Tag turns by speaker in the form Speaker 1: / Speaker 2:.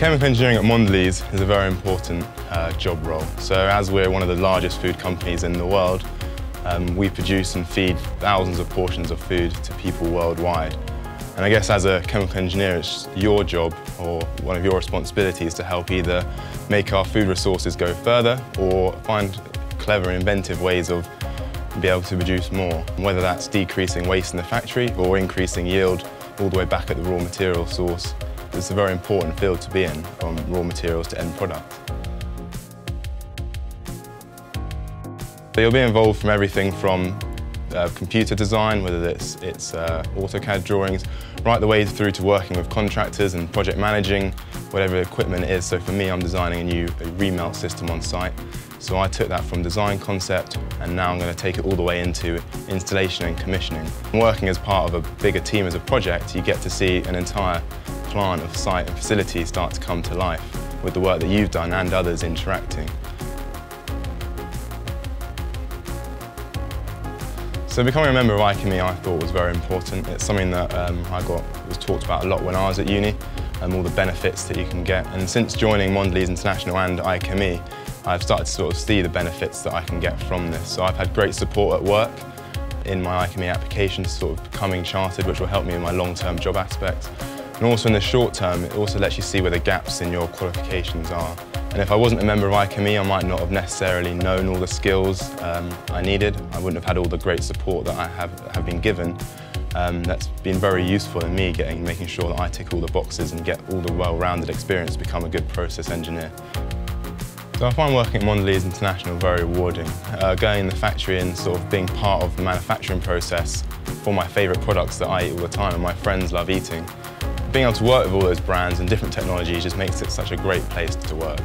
Speaker 1: Chemical engineering at Mondelez is a very important uh, job role. So as we're one of the largest food companies in the world, um, we produce and feed thousands of portions of food to people worldwide. And I guess as a chemical engineer, it's your job or one of your responsibilities to help either make our food resources go further or find clever, inventive ways of be able to produce more. Whether that's decreasing waste in the factory or increasing yield all the way back at the raw material source it's a very important field to be in, from raw materials to end product. So you'll be involved from everything from uh, computer design, whether it's, it's uh, AutoCAD drawings, right the way through to working with contractors and project managing whatever equipment it is. So for me, I'm designing a new a remelt system on site. So I took that from design concept and now I'm going to take it all the way into installation and commissioning. Working as part of a bigger team as a project, you get to see an entire plant of site and facility start to come to life with the work that you've done and others interacting. So becoming a member of IChemE I thought was very important. It's something that um, I got was talked about a lot when I was at uni and all the benefits that you can get. And since joining Mondelez International and IChemE, I've started to sort of see the benefits that I can get from this. So I've had great support at work in my IChemE application, sort of becoming chartered, which will help me in my long-term job aspects. And also in the short term, it also lets you see where the gaps in your qualifications are. And if I wasn't a member of IChemE, I might not have necessarily known all the skills um, I needed. I wouldn't have had all the great support that I have, have been given. Um, that's been very useful in me getting, making sure that I tick all the boxes and get all the well-rounded experience to become a good process engineer. So I find working at Mondelez International very rewarding. Uh, going in the factory and sort of being part of the manufacturing process for my favourite products that I eat all the time and my friends love eating being able to work with all those brands and different technologies just makes it such a great place to work.